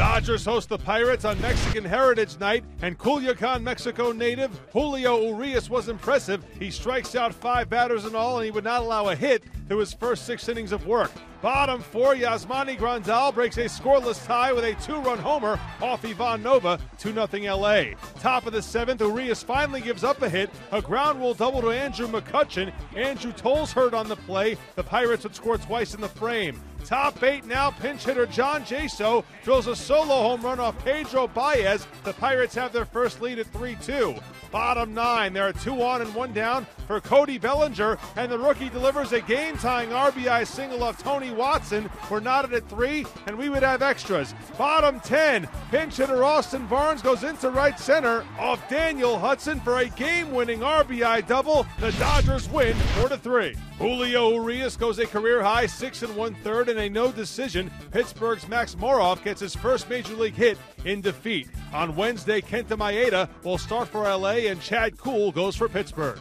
Dodgers host the Pirates on Mexican Heritage Night, and Culiacan, Mexico native Julio Urias was impressive. He strikes out five batters in all, and he would not allow a hit through his first six innings of work. Bottom four, Yasmani Grandal breaks a scoreless tie with a two-run homer off Ivan Nova, 2-0 LA. Top of the seventh, Urias finally gives up a hit, a ground rule double to Andrew McCutchen. Andrew Toles hurt on the play. The Pirates would score twice in the frame. Top eight now, pinch hitter John Jaso drills a solo home run off Pedro Baez. The Pirates have their first lead at 3 2. Bottom nine, there are two on and one down for Cody Bellinger, and the rookie delivers a game tying RBI single off Tony Watson. We're knotted at three, and we would have extras. Bottom 10, pinch hitter Austin Barnes goes into right center off Daniel Hudson for a game winning RBI double. The Dodgers win 4 3. Julio Urias goes a career high six and one third in a no decision. Pittsburgh's Max Moroff gets his first major league hit in defeat. On Wednesday, Kenta Maeda will start for LA and Chad Kuhl goes for Pittsburgh.